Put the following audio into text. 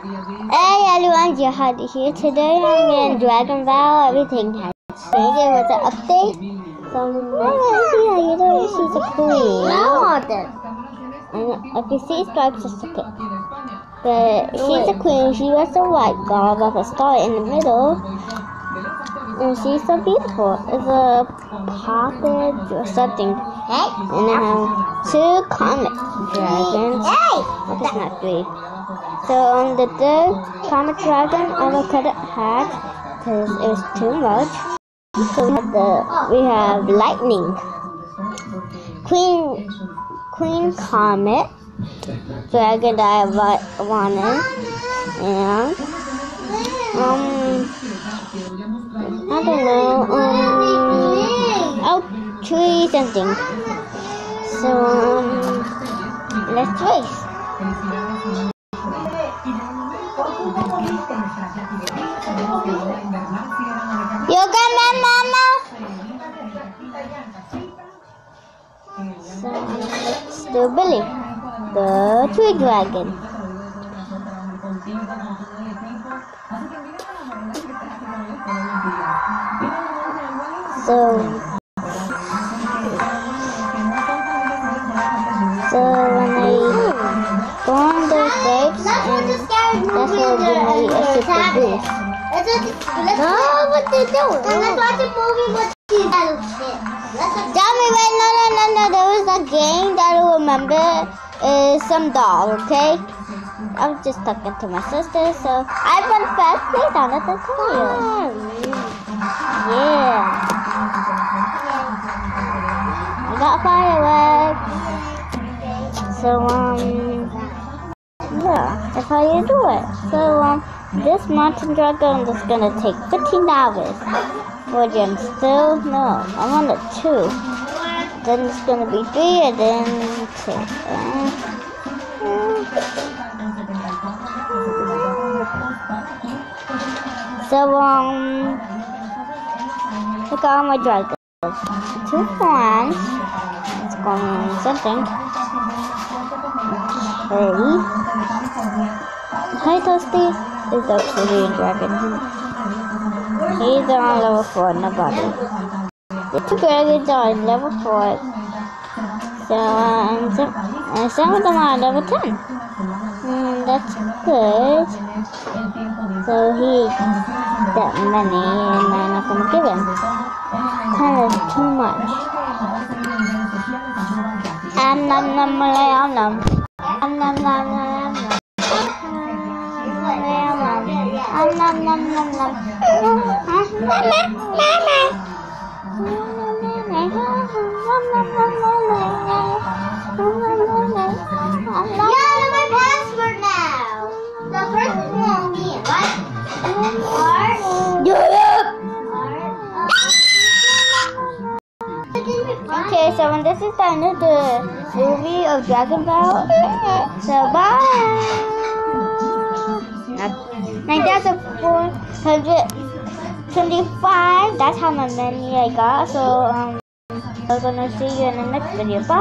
Hey everyone, Jahaira here. Today I'm in DragonVale. Everything has changed. It was an update. So yeah, you know she's a queen. And if you see stripes, it's okay. But she's a queen. She was a white girl with a star in the middle. And she's so beautiful. It's a poppet or something. Hey, And I have two comet dragons. hey, it's not three. So on the third comet dragon, I will cut it half because it was too much. So we have the we have lightning, queen, queen comet dragon that I wa- wanted, and um I don't know um oh tree something. So um let's race. Got my mama? So let's do Billy, the tree dragon. So, so when I go on those steps, That's what the and that's movie what will give me a super boost. Oh, what they doing? let's watch a movie with Tell me right, no, no, no, no. There was a game that I remember is some doll, okay? I was just talking to my sister, so I won first place on the tutorial. Yeah. I got fireworks. So, um, yeah, that's how you do it. So, um, this mountain dragon is gonna take 15 hours. For gem still? No, I wanted two. Then it's gonna be three and then two. Uh. So, um, look at all my dragons. Two fawns. It's going on something. Okay. Hi, Toasty. Is the Korean dragon. He's on level 4, nobody. The two dragons are on level 4. So, uh, so, some, and some of them are level 10. Mm, that's good. So he that many and I'm not gonna give him. Kind of too much. Um, nom nom nom nom. Um, nom nom nom nom. Um, nom nom nom nom. mama. Okay, so when this is the end of the movie of DragonVale, so bye. Nine thousand four hundred twenty-five. That's how many I got. So um, we're gonna see you in the next video. Bye.